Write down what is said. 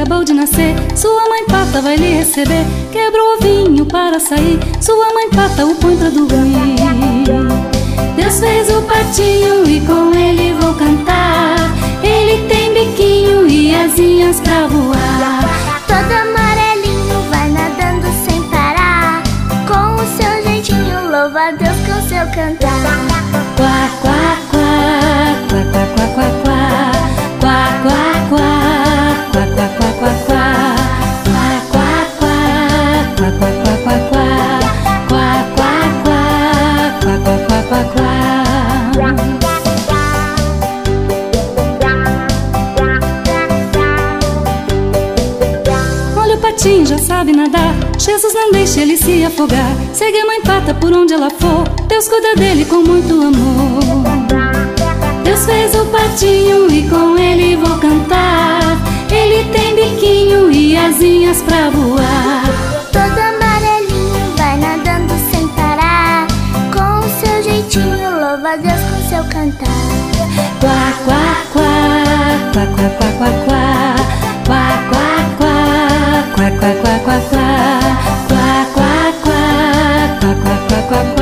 acabou de nascer. Sua mãe pata vai lhe receber. Quebra o ovinho para sair. Sua mãe pata o põe pra dormir asinhas pra voar. Todo amarelinho vai nadando sem parar. Com o seu jeitinho louva a Deus com seu cantar patinho, já sabe nadar. Jesus não deixa ele se afogar. Segue a mãe pata por onde ela for. Deus cuida dele com muito amor. Deus fez o patinho e com ele vou cantar. Ele tem biquinho e asinhas pra voar. Todo amarelinho vai nadando sem parar. Com o seu jeitinho louva Deus com seu cantar. Quá, quá qua qua qua qua qua qua qua qua qua qua.